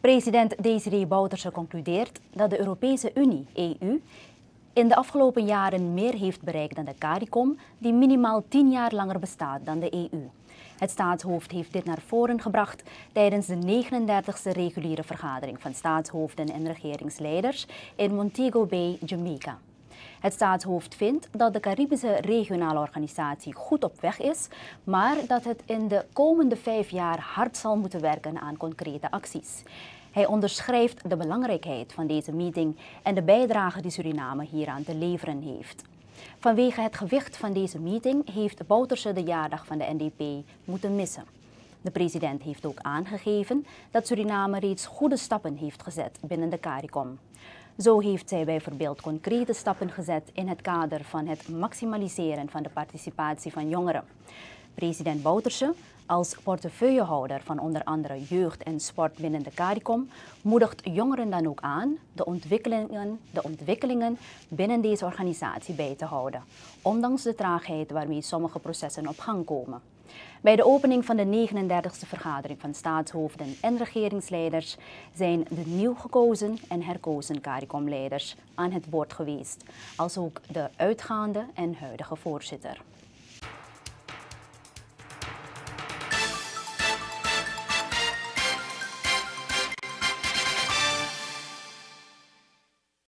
President Desiree Bouterse concludeert dat de Europese Unie, EU, in de afgelopen jaren meer heeft bereikt dan de CARICOM, die minimaal tien jaar langer bestaat dan de EU. Het staatshoofd heeft dit naar voren gebracht tijdens de 39e reguliere vergadering van staatshoofden en regeringsleiders in Montego Bay, Jamaica. Het staatshoofd vindt dat de Caribische regionale organisatie goed op weg is, maar dat het in de komende vijf jaar hard zal moeten werken aan concrete acties. Hij onderschrijft de belangrijkheid van deze meeting en de bijdrage die Suriname hieraan te leveren heeft. Vanwege het gewicht van deze meeting heeft Bouterse de jaardag van de NDP moeten missen. De president heeft ook aangegeven dat Suriname reeds goede stappen heeft gezet binnen de CARICOM. Zo heeft zij bijvoorbeeld concrete stappen gezet in het kader van het maximaliseren van de participatie van jongeren. President Bouterse, als portefeuillehouder van onder andere jeugd en sport binnen de CARICOM, moedigt jongeren dan ook aan de ontwikkelingen, de ontwikkelingen binnen deze organisatie bij te houden, ondanks de traagheid waarmee sommige processen op gang komen. Bij de opening van de 39e vergadering van staatshoofden en regeringsleiders zijn de nieuw gekozen en herkozen CARICOM-leiders aan het woord geweest, als ook de uitgaande en huidige voorzitter.